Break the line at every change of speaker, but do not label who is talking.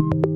you